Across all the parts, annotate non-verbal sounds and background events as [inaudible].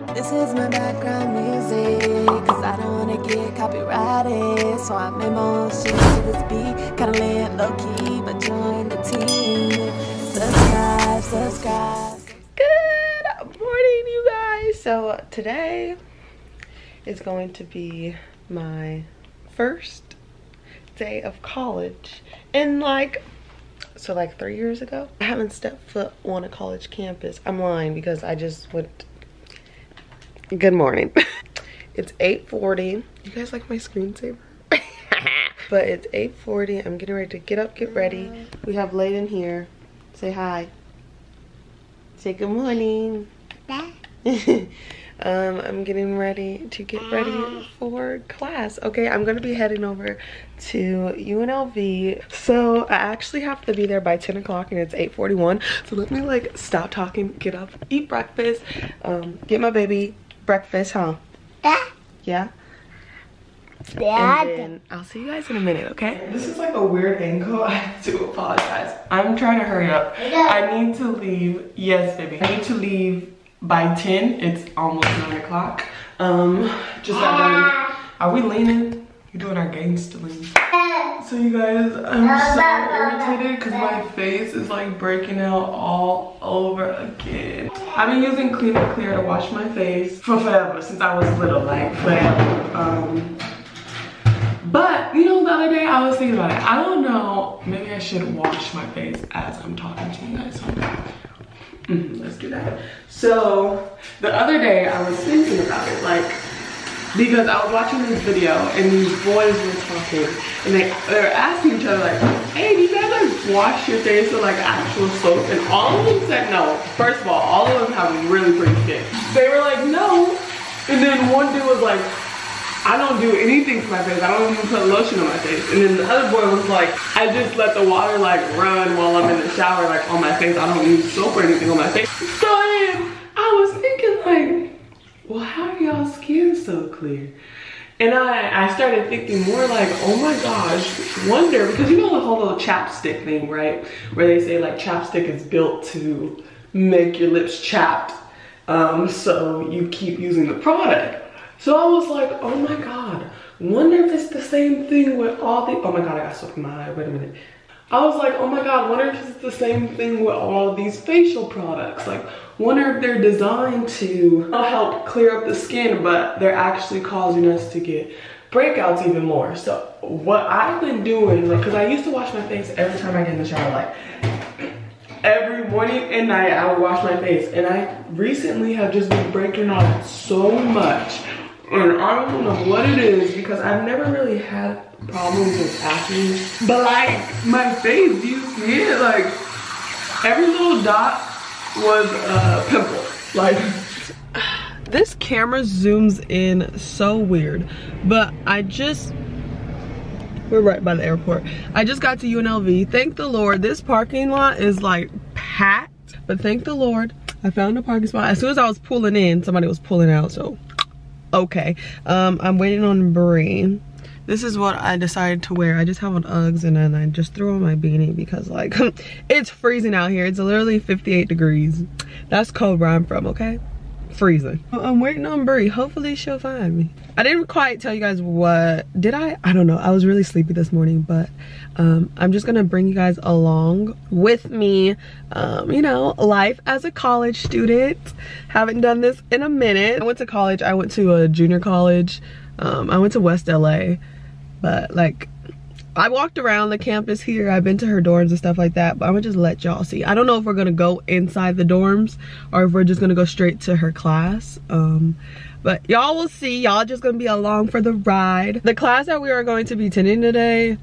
This is my background music, cause I don't wanna get copyrighted. So I made my own shit to this beat, kinda laying low key, but join the team. Subscribe, subscribe. Good morning, you guys. So today is going to be my first day of college. And like, so like three years ago, I haven't stepped foot on a college campus. I'm lying because I just went, good morning. [laughs] it's 8.40. You guys like my screensaver? [laughs] but it's 8.40. I'm getting ready to get up, get ready. We have Layden here. Say hi. Say good morning. [laughs] um, I'm getting ready to get ready for class. Okay, I'm gonna be heading over to UNLV. So I actually have to be there by 10 o'clock and it's 8.41. So let me like stop talking, get up, eat breakfast, um, get my baby breakfast, huh? Yeah? Yeah. And then I'll see you guys in a minute, okay? This is like a weird angle. [laughs] I have to apologize. I'm trying to hurry up. I need to leave. Yes, baby. I need to leave by 10. It's almost 9 o'clock. Um, just got done. Are we leaning? You're doing our gangster lean. So you guys, I'm so [laughs] irritated because my face is like breaking out all over again. I've been using Clean and Clear to wash my face for forever, since I was little, like forever. Um, but, you know, the other day I was thinking about it. I don't know, maybe I should wash my face as I'm talking to you guys. Mm, let's do that. So, the other day I was thinking about it, like, because I was watching this video and these boys were talking and they, they were asking each other like, hey, do you guys like wash your face with like actual soap? And all of them said no. First of all, all of them have really pretty skin. They were like, no. And then one dude was like, I don't do anything to my face. I don't even put lotion on my face. And then the other boy was like, I just let the water like run while I'm in the shower, like on my face. I don't use soap or anything on my face. So I was thinking like, well, how are y'all skin so clear? And I, I started thinking more like, oh my gosh, wonder, because you know the whole little chapstick thing, right? Where they say like chapstick is built to make your lips chapped. Um, so you keep using the product. So I was like, oh my God, wonder if it's the same thing with all the, oh my God, I got soap in my eye, wait a minute. I was like, oh my God, wonder if it's the same thing with all these facial products. Like, wonder if they're designed to help clear up the skin, but they're actually causing us to get breakouts even more. So what I've been doing, like, cause I used to wash my face every time I get in the shower, like, every morning and night I would wash my face. And I recently have just been breaking out so much and I don't know what it is because I've never really had problems with acne. But like my face, do you see it? Like every little dot was a pimple. Like [sighs] this camera zooms in so weird, but I just we're right by the airport. I just got to UNLV. Thank the Lord. This parking lot is like packed, but thank the Lord. I found a parking spot. As soon as I was pulling in, somebody was pulling out, so okay um i'm waiting on Bree. This is what i decided to wear. I just have on uggs and then i just threw on my beanie because like [laughs] it's freezing out here. It's literally 58 degrees. That's cold where i'm from okay? Freezing. I'm waiting on Bree. hopefully she'll find me. I didn't quite tell you guys what did i? I don't know. I was really sleepy this morning but um, i'm just gonna bring you guys along with me um, you know life as a college student. Haven't done this in a minute. I went to college. I went to a junior college. Um, i went to west la but like I walked around the campus here. I've been to her dorms and stuff like that, but I'm gonna just let y'all see. I don't know if we're gonna go inside the dorms or if we're just gonna go straight to her class. Um, but y'all will see. Y'all just gonna be along for the ride. The class that we are going to be attending today,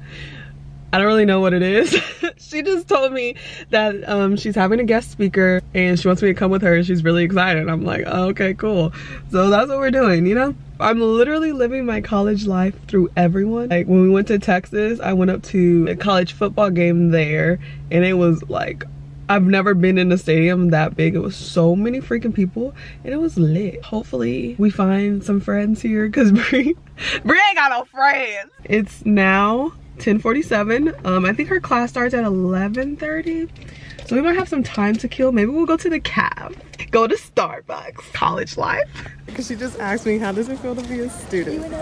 I don't really know what it is. [laughs] she just told me that um, she's having a guest speaker and she wants me to come with her and she's really excited. I'm like, oh, okay, cool. So that's what we're doing, you know? I'm literally living my college life through everyone. Like when we went to Texas, I went up to a college football game there and it was like, I've never been in a stadium that big. It was so many freaking people and it was lit. Hopefully we find some friends here because Bree, [laughs] Bree ain't got no friends. It's now 1047. Um, I think her class starts at 1130. So we might have some time to kill. Maybe we'll go to the cab, go to Starbucks, college life. Because she just asked me, how does it feel to be a student?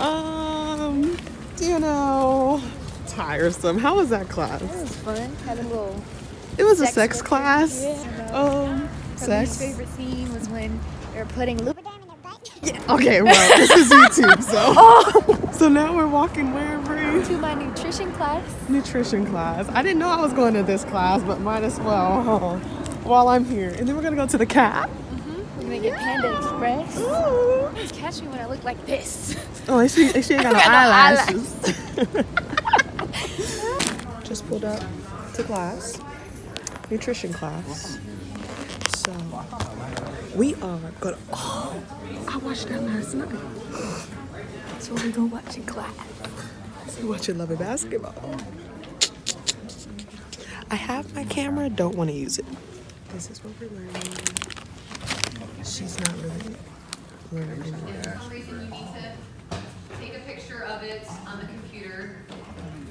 Um, you know, tiresome. How was that class? It was fun. Had a little. It was a Sex sex class. Yeah. Um, Her sex. least favorite scene was when they were putting Lubriderm in their butt. Okay, well, this is YouTube, so. [laughs] Oh. So now we're walking where, Bree? To my nutrition class. Nutrition class. I didn't know I was going to this class, but might as well while I'm here. And then we're gonna go to the cab. Mm-hmm. We're gonna get Panda Express. Ooh. Catch me when I look like this. Oh, she, she ain't Got no eyelashes. [laughs] Just pulled up to class, nutrition class. So we are gonna. Oh, I watched that last night. So we go watch in class. We watching Love and Basketball. I have my camera, don't want to use it. This is what we're learning. She's not really learning anything. For some reason, you need to take a picture of it on the computer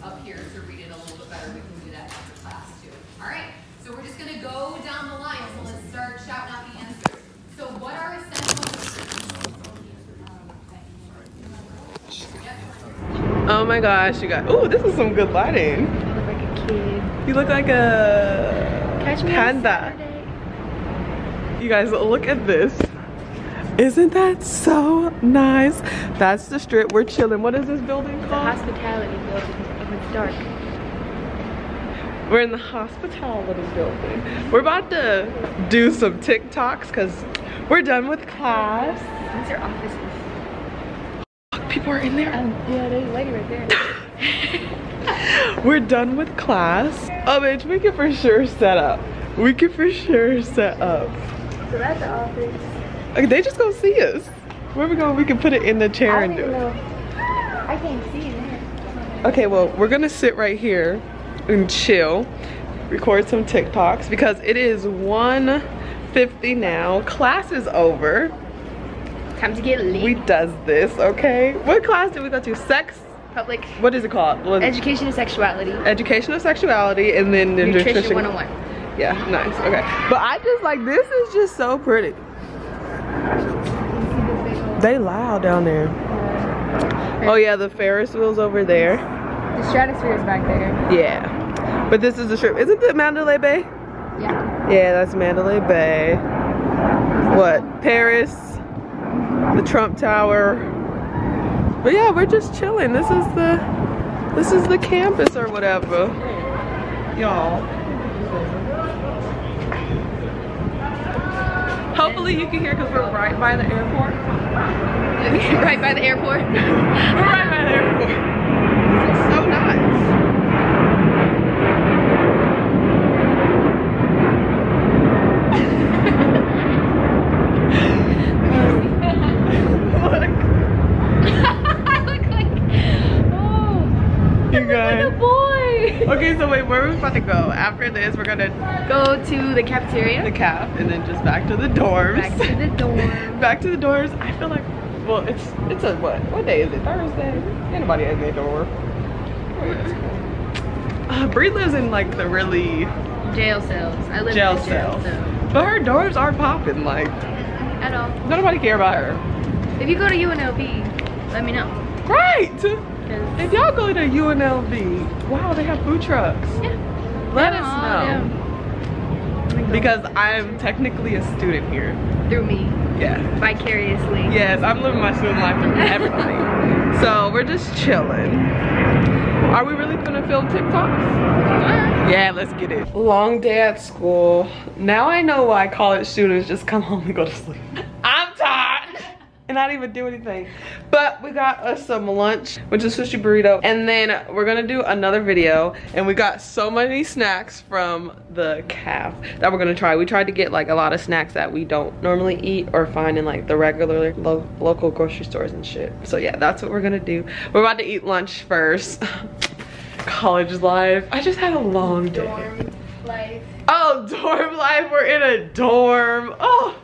up here to read it a little bit better. We can do that after class too. All right, so we're just gonna go down the line, so let's start shouting out the answers. So what are essential? Oh my gosh, you got. Ooh, this is some good lighting. I look like a kid. You look like a Catch me panda. You guys, look at this. Isn't that so nice? That's the strip. We're chilling. What is this building The called? hospitality building. If it's dark. We're in the hospitality building. We're about to do some TikToks because we're done with class. These are offices. People are in there. Um, yeah, there's a lady right there. [laughs] We're done with class. Oh, bitch, we can for sure set up. We can for sure set up. so that's the office. Okay, they just gonna see us. Where we going? We can put it in the chair I and do it. know. I can't see in there. Okay, well, we're gonna sit right here and chill, record some TikToks because it is 1.50 now. Class is over. Time to get lit. We does this, okay? What class did we go to? Sex? Public What is it called? What- education and sexuality. Education of sexuality and then the Nutrition 101. Yeah, nice. Okay. But I just like this is just so pretty. They loud down there. Oh yeah, the Ferris wheel's over there. The stratosphere is back there. Yeah. But this is the strip. Isn't it Mandalay Bay? Yeah. Yeah, that's Mandalay Bay. What? Paris. The Trump Tower. But yeah, we're just chilling. This is the this is the campus or whatever. Y'all. Hopefully you can hear because we're right by the airport. [laughs] right by the airport. [laughs] We're right by the airport. This is so nice. Look, I look like boy. Okay, so wait, where are we about to go? After this, we're gonna Go to the cafeteria. the caf and then just back to the dorms. Back to the dorm. [laughs] back to the doors. I feel like, well, it's it's a what? What day is it? Thursday. Anybody at their door? Uh, Bree lives in like the really Jail cells. I live jail in jail cells, cell. but her doors aren't popping. Like, At all. nobody care about her. If you go to UNLV, let me know. Right. 'Cause- If y'all go to UNLV, wow, they have food trucks. Yeah. Let us know. Because I'm technically a student here. Through me. Yeah. Vicariously. Yes, I'm living my student life through everybody. [laughs] so we're just chilling. Are we really gonna film TikToks? Yeah, let's get it. Long day at school. Now I know why college students just come home and go to sleep. And not even do anything. But we got us some lunch, which is sushi burrito. And then we're gonna do another video. And we got so many snacks from the caf that we're gonna try. We tried to get like a lot of snacks that we don't normally eat or find in like the regular lo local grocery stores and shit. So yeah, that's what we're gonna do. We're about to eat lunch first. [laughs] College life. I just had a long day. Dorm life. Oh, dorm life. We're in a dorm. Oh,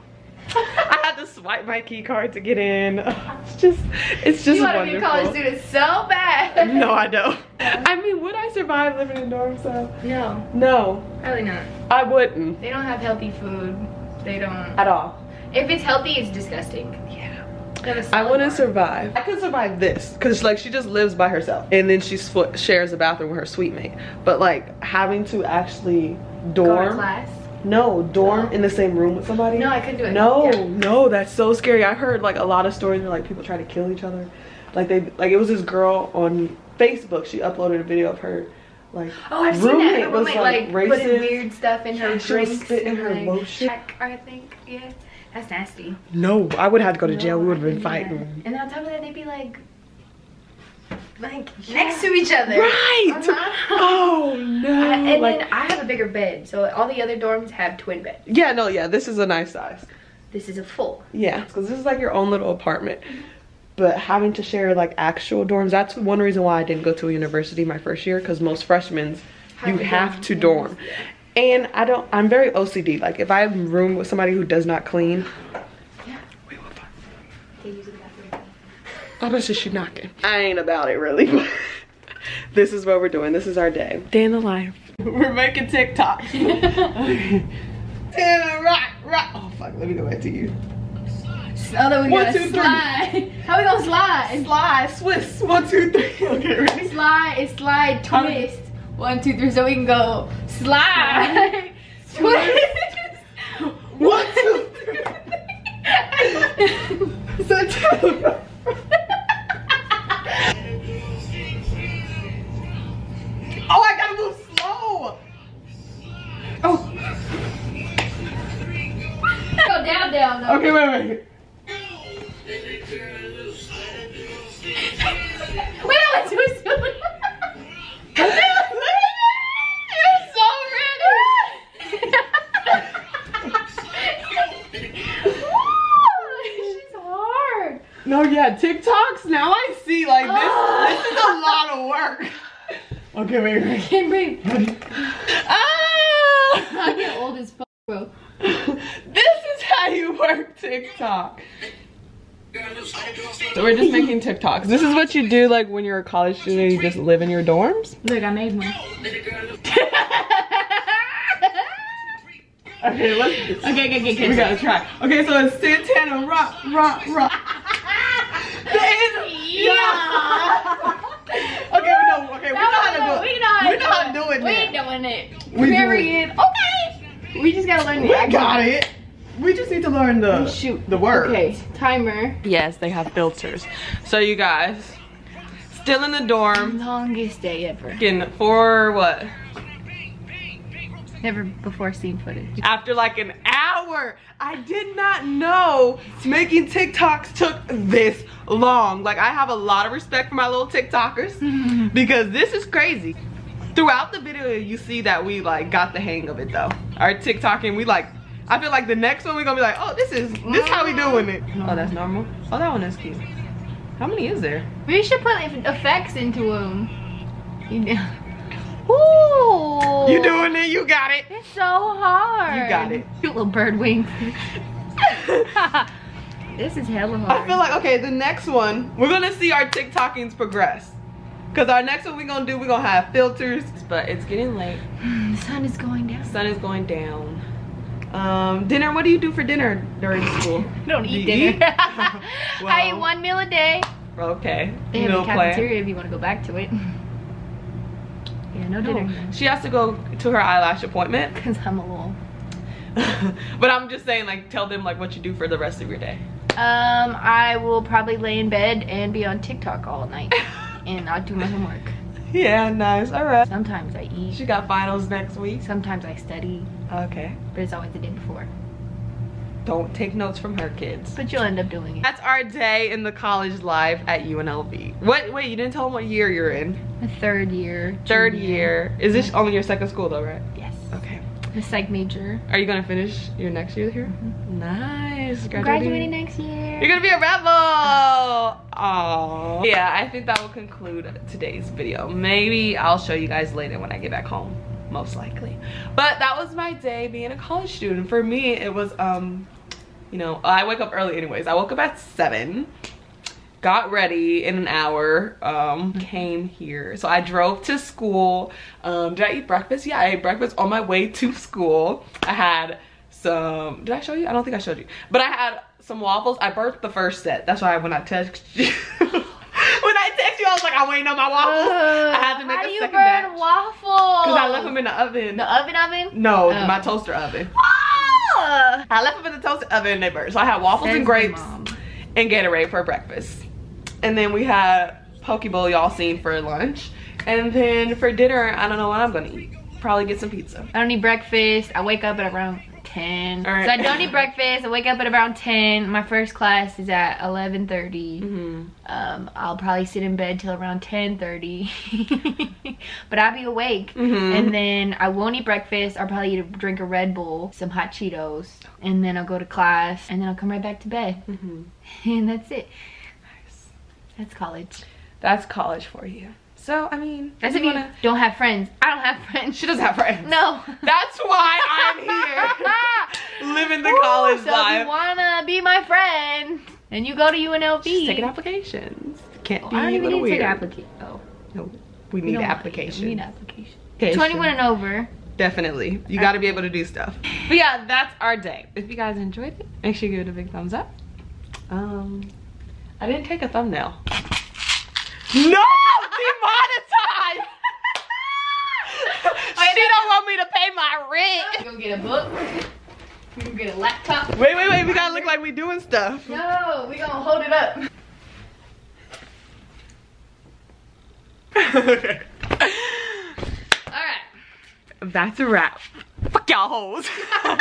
[laughs] I had to swipe my key card to get in. [laughs] It's just, it's just you want to be a college student so bad. No, I don't. I mean, would I survive living in dorms though? No, No, probably not. I wouldn't They don't have healthy food. They don't. at all. If it's healthy, it's disgusting. Yeah. I have a I salad wouldn't bar. survive. I could survive this because like she just lives by herself and then she shares a bathroom with her suite mate. But like having to actually Go to dorm. class. No, dorm in the same room with somebody. No, I couldn't do it. No, Yeah. no, that's so scary. I heard like a lot of stories where like people try to kill each other. Like they like it was this girl on Facebook. She uploaded a video of her like Oh, I've seen that. roommate was roommate like, like, putting racist. weird stuff in her Yeah, she was drinks. spitting and, her like, lotion. Check, I think. Yeah, that's nasty. No, I would have to go to jail. No, we would have been fighting. And on top of that, they'd be like, like next to each other. Right. Uh-huh. [laughs] Oh no. I- and like, then I have a bigger bed, so all the other dorms have twin beds. yeah, no, yeah. This is a nice size. This is a full. Yeah, because this is like your own little apartment. But having to share like actual dorms, that's one reason why I didn't go to a university my first year because most freshmen, you Have to dorm. And I don't, I'm very OCD. Like if I have room with somebody who does not clean, Yeah. we will fight. They use the bathroom. I bet you she knocking. I ain't about it really. [laughs] but this is what we're doing. This is our day. Day in the life. We're making TikTok. Tanner, rock, rock. Oh fuck, let me go back to you. Oh, then we One, gotta two, three. slide. How we gonna slide? Slide, Swiss. One, two, three. [laughs] Okay, ready? Slide, it's slide, How- twist. One, two, three, so we can go slide, [laughs] twist. One, two, three. So No, yeah, TikToks. Now I see like this. Ah. This is a lot of work. Okay, wait, wait. Can't breathe. Ah! I get old as fuck, bro. this is how you work TikTok. So we're just making TikToks. This is what you do like when you're a college student, you just live in your dorms? Look, I made one. [laughs] Okay, let's Okay, okay, okay, okay. we gotta try. Okay, so it's Santana rock, rock, rock. Yeah. Okay, no, okay, we know how to do it. We know how to We know how to do it We now. doing it. We do Period. Okay. We just gotta learn the We action. got it. We just need to learn the oh, Shoot. the word. Okay, timer. Yes, they have filters. So you guys, still in the dorm, Longest day ever. getting for what? Never before seen footage. After like an hour, I did not know making TikToks took this long. Like I have a lot of respect for my little TikTokers [laughs] because this is crazy. Throughout the video, you see that we like got the hang of it though. Our TikToking, we like. I feel like the next one we're gonna be like, oh, this is this how we doing it. Oh, that's normal. Oh, that one is cute. How many is there? We should put effects into them. You know. [laughs] Ooh. You doing it? You got it. It's so hard. You got it. Cute little bird wings. [laughs] [laughs] this is hella hard. I feel like okay, the next one we're gonna see our TikTokings progress. Cause our next one we're gonna do, we're gonna have filters, but it's getting late. the sun is going down. Sun is going down. Um, dinner. What do you do for dinner during school? I [laughs] don't eat you dinner. eat? [laughs] I eat one meal a day. Okay. They have Meal a plan. cafeteria if you want to go back to it. [laughs] Yeah, no dinner. She has to go to her eyelash appointment. Because I'm a little. but I'm just saying, like, tell them like what you do for the rest of your day. Um, I will probably lay in bed and be on TikTok all night and not do my homework. [laughs] Yeah, nice. All right. Sometimes I eat. She got finals next week. Sometimes I study, Okay. but it's always the day before. Don't take notes from her kids. But you'll end up doing it. That's our day in the college life at UNLV. What? Wait, you didn't tell them what year you're in. The third year. Third junior. year. Is this only your second school though, right? Yes. Okay. The psych major. Are you gonna finish your next year here? Mm-hmm. Nice. I'm graduating next year. You're gonna be a rebel. Aww. Yeah, I think that will conclude today's video. Maybe I'll show you guys later when I get back home, most likely. But that was my day being a college student. For me, it was um you know, I wake up early anyways. I woke up at seven, got ready in an hour, um, came here. So I drove to school. Um, did I eat breakfast? Yeah, I ate breakfast on my way to school. I had some, did I show you? I don't think I showed you. But I had some waffles. I burnt the first set. That's why when I text you, [laughs] when I text you, I was like, I'm waiting on my waffles. I had to make How a do you second burn batch. waffles? Because I left them in the oven. the oven oven. No, Oh. my toaster oven. Ah! I left them in the toaster oven and they burned. So I had waffles and grapes and Gatorade for breakfast. And then we had poke bowl y'all seen for lunch. And then for dinner, I don't know what I'm gonna eat. Probably get some pizza. I don't eat breakfast. I wake up at around 10. All right. So I don't eat breakfast. I wake up at around 10. My first class is at 11:30. Mm-hmm. Um, I'll probably sit in bed till around 10:30. [laughs] but I'll be awake. Mhm. And then I won't eat breakfast. I'll probably eat a, drink a Red Bull, some hot Cheetos, and then I'll go to class, and then I'll come right back to bed. Mm-hmm. [laughs] And that's it. That's college. That's college for you. So I mean, That's if if you wanna- don't have friends. I don't have friends. She doesn't have friends. No. [laughs] That's why I'm here, [laughs] living the Woo! college so if life. you wanna be my friend, and you go to UNLV. Just taking applications. Can't Oh, be I don't a even little need to take weird. application. Oh, No, we we need don't- application. We need application. Okay, 21 and over. Definitely. You got to be able to do stuff. But yeah, that's our day. If you guys enjoyed it, make sure you give it a big thumbs up. Um, I didn't take a thumbnail. No! Demonetized! [laughs] she don't want me to pay my rent. You gonna get a book? You gonna get a laptop? Wait, wait, wait. We gotta look like we doing stuff. No, we gonna hold it up. [laughs] okay. Alright. That's a wrap. Fuck y'all hoes. [laughs]